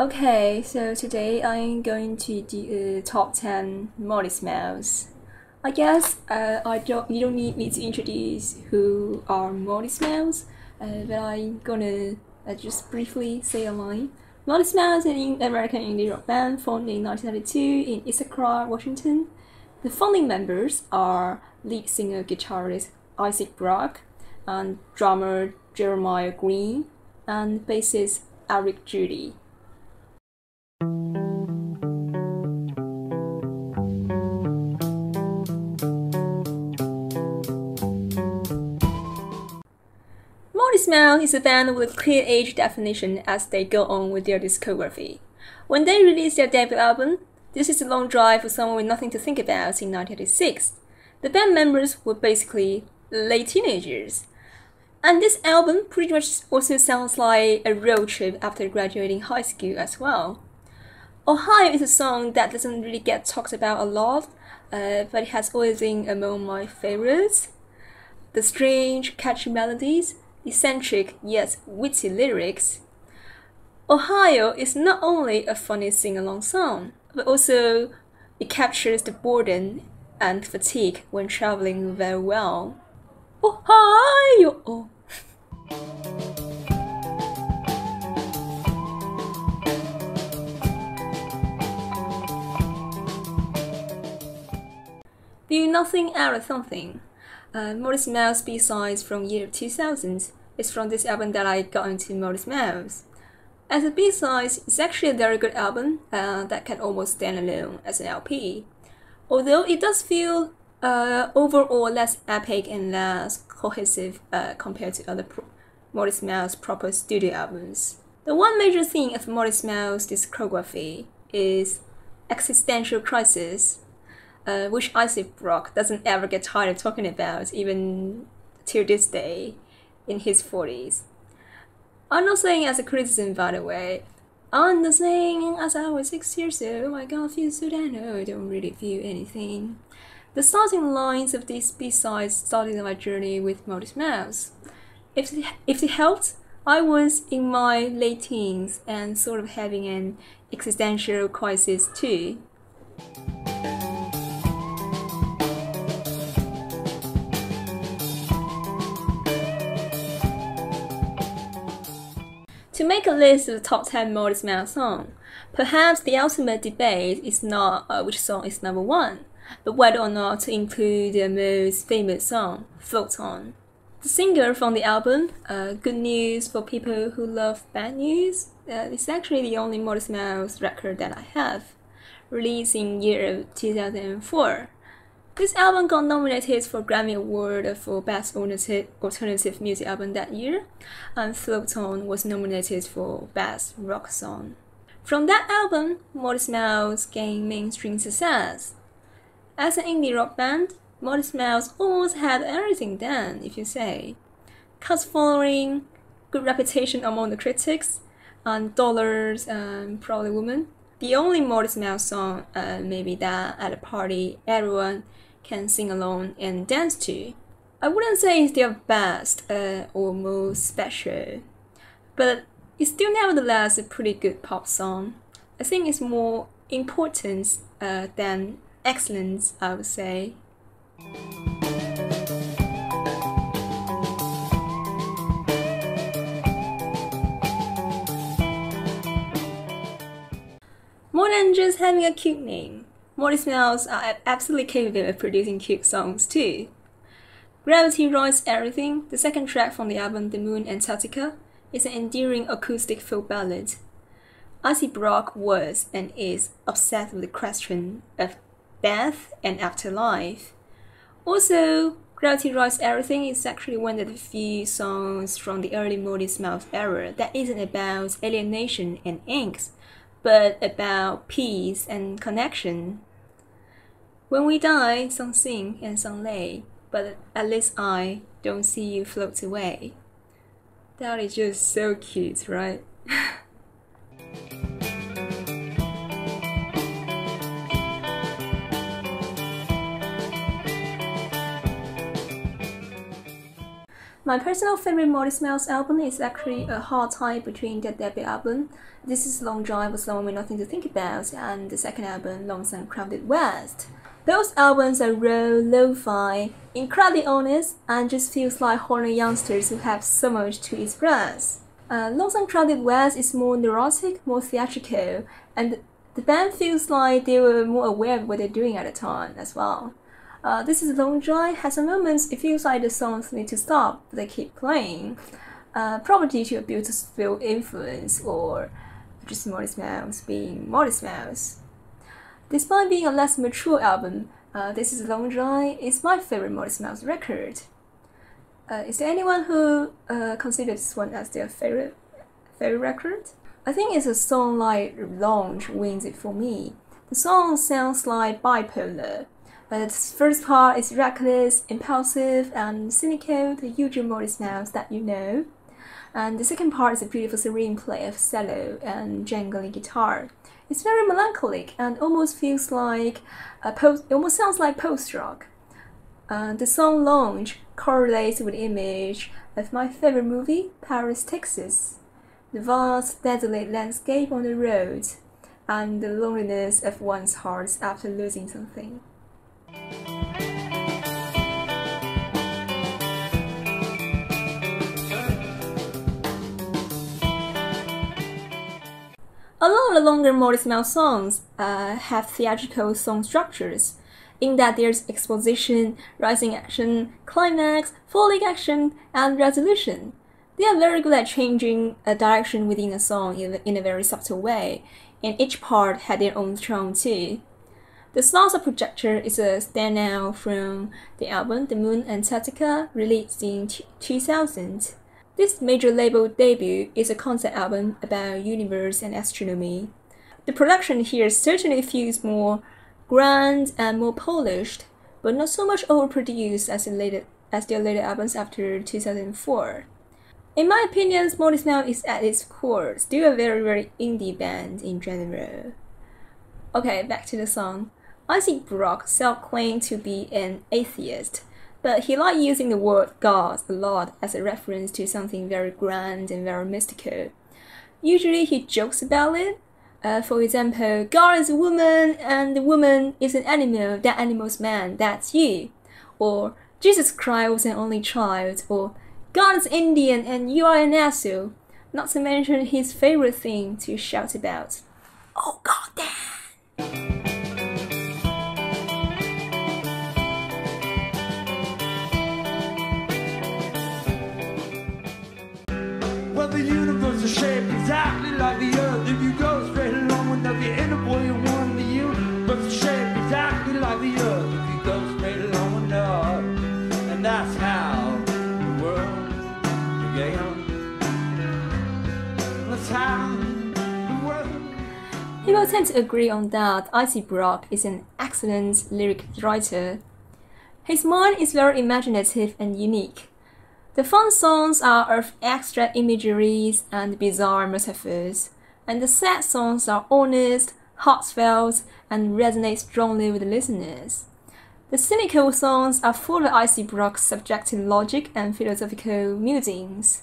Okay, so today I'm going to do a top 10 Modest Mouse. I guess uh, I don't you don't need me to introduce who are Modest Mouse, uh, but I'm gonna uh, just briefly say a line. Modest Mouse is an American indie rock band formed in 1992 in Issaquah, Washington. The founding members are lead singer guitarist Isaac Brock and drummer Jeremiah Green and bassist Eric Judy. Smell is a band with a clear age definition as they go on with their discography. When they released their debut album, This is a Long Drive for Someone with Nothing to Think About in 1986, the band members were basically late teenagers. And this album pretty much also sounds like a road trip after graduating high school as well. Ohio is a song that doesn't really get talked about a lot, uh, but it has always been among my favorites. The strange, catchy melodies, eccentric yet witty lyrics. Ohio is not only a funny sing-along song, but also it captures the boredom and fatigue when traveling very well. Ohio! Oh. Do nothing out something. Uh, Modest Mouse B-sides from year 2000 is from this album that I got into Modest Mouse. As a B-side, it's actually a very good album uh, that can almost stand alone as an LP. Although it does feel uh, overall less epic and less cohesive uh, compared to other pro- Modest Mouse proper studio albums. The one major theme of Modest Mouse' discography is existential crisis, uh, which Isaac Brock doesn't ever get tired of talking about, even till this day, in his 40s. I'm not saying as a criticism, by the way. I'm not saying as I was six years old, I got feel so no, I don't really feel anything. The starting lines of these B-sides started my journey with Modest Mouse. If it, if it helped, I was in my late teens and sort of having an existential crisis too. Make a list of the top 10 Modest Mouse songs, perhaps the ultimate debate is not uh, which song is number one, but whether or not to include their most famous song, Float On. The singer from the album, uh, Good News for People Who Love Bad News, uh, is actually the only Modest Mouse record that I have, released in year of 2004. This album got nominated for Grammy Award for Best Alternative Music Album that year, and Float On was nominated for Best Rock Song. From that album, Modest Mouse gained mainstream success. As an indie rock band, Modest Mouse almost had everything done, if you say. Cult following, good reputation among the critics, and dollars and probably women. The only Modest Mouse song uh, maybe that at a party everyone can sing along and dance to. I wouldn't say it's their best uh, or most special, but it's still nevertheless a pretty good pop song. I think it's more important uh, than excellence, I would say. More than just having a cute name. Modest Mouse uh, are absolutely capable of producing cute songs too. Gravity Rides Everything, the second track from the album The Moon Antarctica, is an endearing acoustic folk ballad. Isaac Brock was and is obsessed with the question of death and afterlife. Also, Gravity Rides Everything is actually one of the few songs from the early Modest Mouse era that isn't about alienation and angst, but about peace and connection. When we die, some sing and some lay, but at least I don't see you float away. That is just so cute, right? My personal favorite Modest Mouse album is actually a hard tie between their debut album, This Is Long Drive with Long with Nothing to Think About, and the second album, Lonesome Crowded West. Those albums are raw, lo-fi, incredibly honest, and just feels like horny youngsters who have so much to express. Uh, Lonesome Crowded West is more neurotic, more theatrical, and the band feels like they were more aware of what they're doing at the time as well. Uh, this is long drive. Has some moments it feels like the songs need to stop, but they keep playing. Uh, probably due to a Built to Spill influence or just Modest Mouse being Modest Mouse. Despite being a less mature album, uh, This is Long Drive is my favorite Modest Mouse record. Uh, is there anyone who uh, considers this one as their favorite favorite record? I think it's a song like Lounge wins it for me. The song sounds like bipolar, but its first part is reckless, impulsive, and cynical, the usual Modest Mouse that you know. And the second part is a beautiful serene play of cello and jangling guitar. It's very melancholic and almost feels like a post. It almost sounds like post rock. Uh, the song "Lounge" correlates with the image of my favorite movie, Paris, Texas. The vast, desolate landscape on the road, and the loneliness of one's heart after losing something. A lot of the longer Modest Mouse songs uh, have theatrical song structures, in that there's exposition, rising action, climax, falling action, and resolution. They are very good at changing a direction within a song in, in a very subtle way, and each part had their own tone too. The Stars Are Projector is a standout from the album The Moon Antarctica, released in 2000. This major label debut is a concept album about universe and astronomy. The production here certainly feels more grand and more polished, but not so much overproduced as, later, as their later albums after 2004. In my opinion, Modest Mouse is at its core still a very very indie band in general. Okay, back to the song. Isaac Brock self-claimed to be an atheist, but he liked using the word God a lot as a reference to something very grand and very mystical. Usually he jokes about it. Uh, for example, God is a woman and the woman is an animal, that animal's man, that's you. Or Jesus Christ was an only child, or God is Indian and you are an asshole. Not to mention his favorite thing to shout about. Oh god that's how the world began. That's how the world. People tend to agree on that Isaac Brock is an excellent lyric writer. His mind is very imaginative and unique. The fun songs are of extra imageries and bizarre metaphors, and the sad songs are honest, heartfelt, and resonate strongly with the listeners. The cynical songs are full of Isaac Brock's subjective logic and philosophical musings.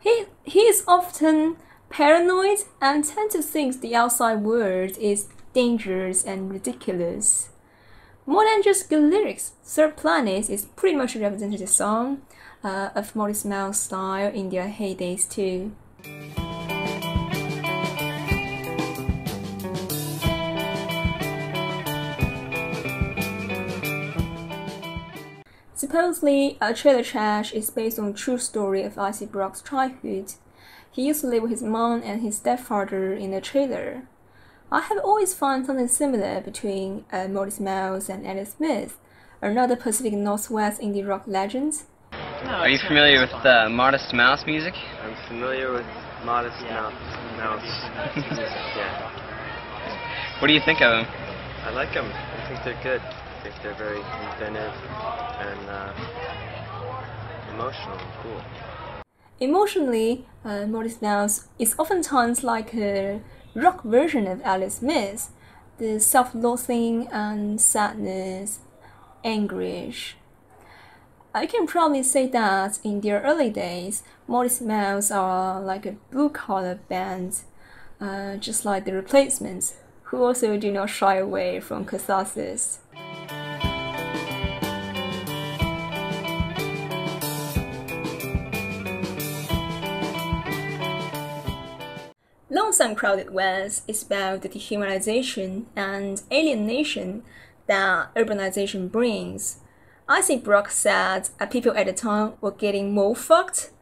He, he is often paranoid and tends to think the outside world is dangerous and ridiculous. More than just good lyrics, Third Planet is pretty much a representative song uh, of Modest Mouse style in their heydays too. Supposedly, a Trailer Trash is based on a true story of Isaac Brock's childhood. He used to live with his mom and his stepfather in a trailer. I have always found something similar between uh, Modest Mouse and Elliott Smith, another Pacific Northwest indie rock legend. Are you familiar with uh, Modest Mouse music? I'm familiar with Modest Mouse. Mouse. yeah. What do you think of them? I like them. I think they're good. Think they're very inventive and uh, emotional and cool. Emotionally, uh, Modest Mouse is oftentimes like a rock version of Elliott Smith. The self-loathing and sadness, anguish, I can probably say that in their early days, Modest Mouse are like a blue collar band, uh, just like the replacements, who also do not shy away from catharsis. Lonesome Crowded West is about the dehumanization and alienation that urbanization brings. Isaac Brock said uh, people at the time were getting more fucked.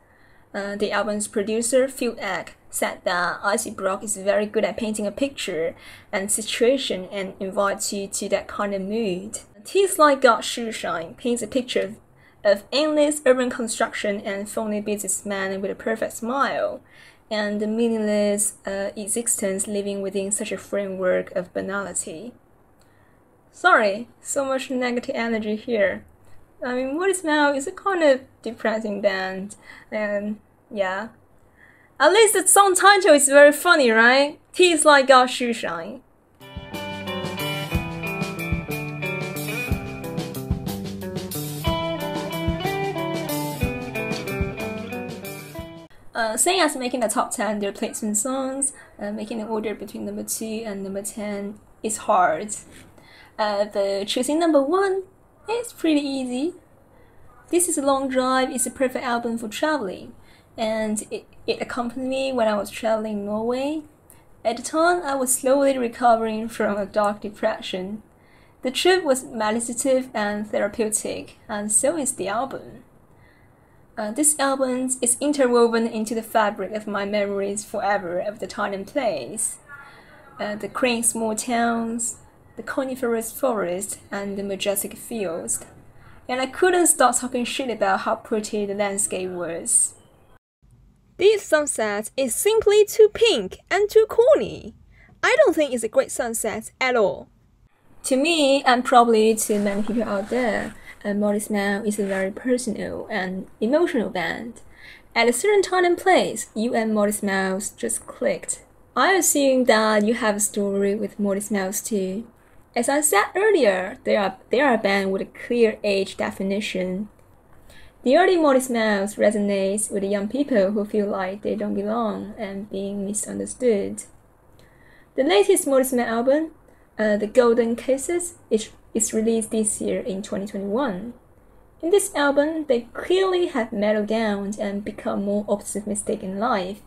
Uh, the album's producer, Phil Ek, said that Isaac Brock is very good at painting a picture and situation and invites you to that kind of mood. Teeth Like God Shoeshine paints a picture of endless urban construction and phony businessman with a perfect smile and the meaningless uh, existence living within such a framework of banality. Sorry, so much negative energy here. I mean, Modest Mouse is a kind of depressing band, and yeah. At least the song title is very funny, right? Teeth like our shoe shoeshine. Uh, same as making the top 10 their replacement songs, uh, making an order between number 2 and number 10 is hard. Uh, but choosing number 1 is pretty easy. This is a long drive, it's a perfect album for traveling, and it, it accompanied me when I was traveling Norway. At the time, I was slowly recovering from a dark depression. The trip was meditative and therapeutic, and so is the album. Uh, this album is interwoven into the fabric of my memories forever of the time and place. Uh, the green small towns, the coniferous forest, and the majestic fields. And I couldn't stop talking shit about how pretty the landscape was. This sunset is simply too pink and too corny. I don't think it's a great sunset at all. To me, and probably to many people out there, and Modest is a very personal and emotional band. At a certain time and place, you and Modest Mouse just clicked. I assume that you have a story with Modest Mouse too. As I said earlier, they are, they are a band with a clear age definition. The early Modest Mouse resonates with the young people who feel like they don't belong and being misunderstood. The latest Modest Mouse album, uh, The Golden Casket, is is released this year in 2021. In this album, they clearly have mellowed down and become more optimistic in life.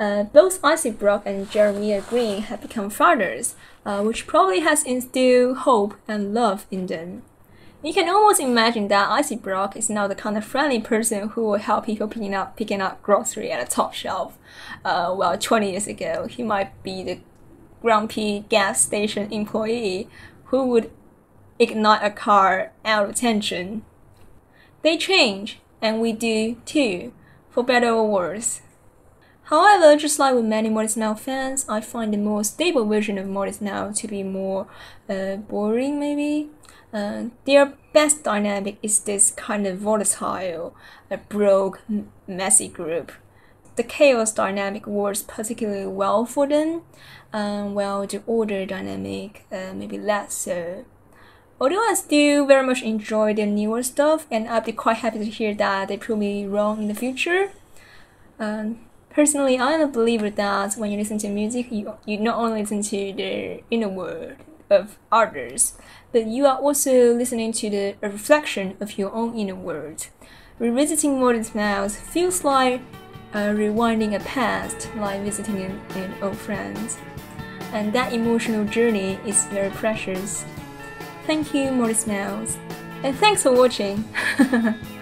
Uh, both Isaac Brock and Jeremiah Green have become fathers, uh, which probably has instilled hope and love in them. You can almost imagine that Isaac Brock is now the kind of friendly person who will help people picking up picking up grocery at a top shelf. Uh, while 20 years ago, he might be the grumpy gas station employee who would ignite a car out of tension. They change, and we do too, for better or worse. However, just like with many Modest Mouse fans, I find the more stable version of Modest Mouse to be more uh, boring, maybe. Uh, their best dynamic is this kind of volatile, uh, broke, messy group. The chaos dynamic works particularly well for them, um, while the order dynamic uh, maybe less so. Although I still very much enjoy their newer stuff, and I'd be quite happy to hear that they prove me wrong in the future. Um, personally, I'm a believer that when you listen to music, you, you not only listen to the inner world of others, but you are also listening to the reflection of your own inner world. Revisiting Modest Mouse feels like uh, rewinding a past, like visiting an, an old friend. And that emotional journey is very precious. Thank you, Modest Mouse. And thanks for watching.